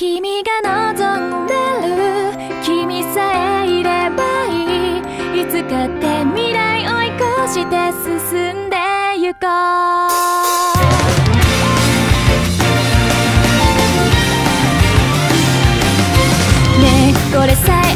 君が望んでる君さえいればいいいつかって未来追い越して進んでゆこうこれさえ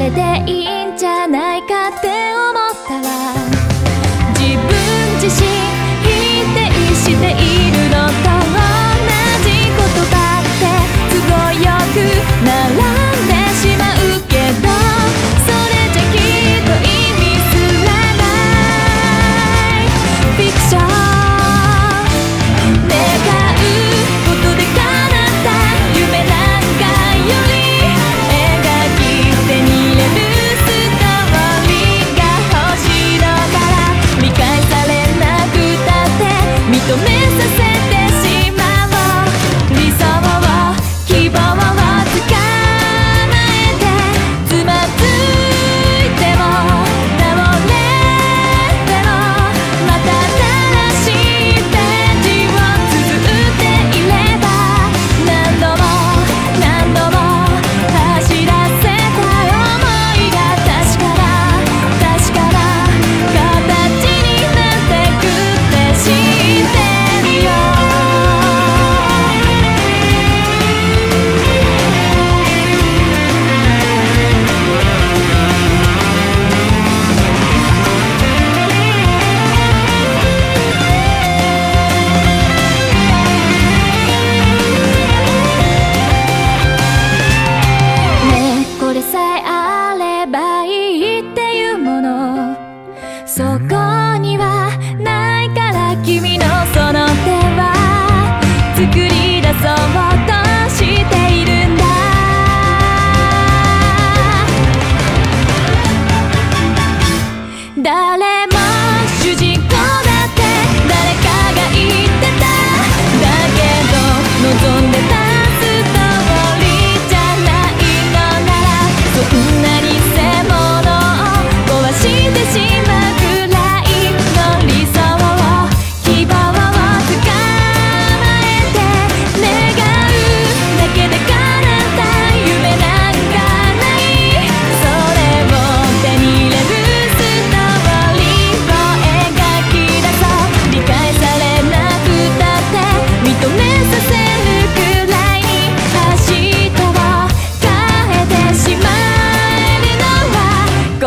れでいい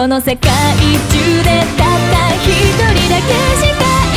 この世界中でたった一人だけしか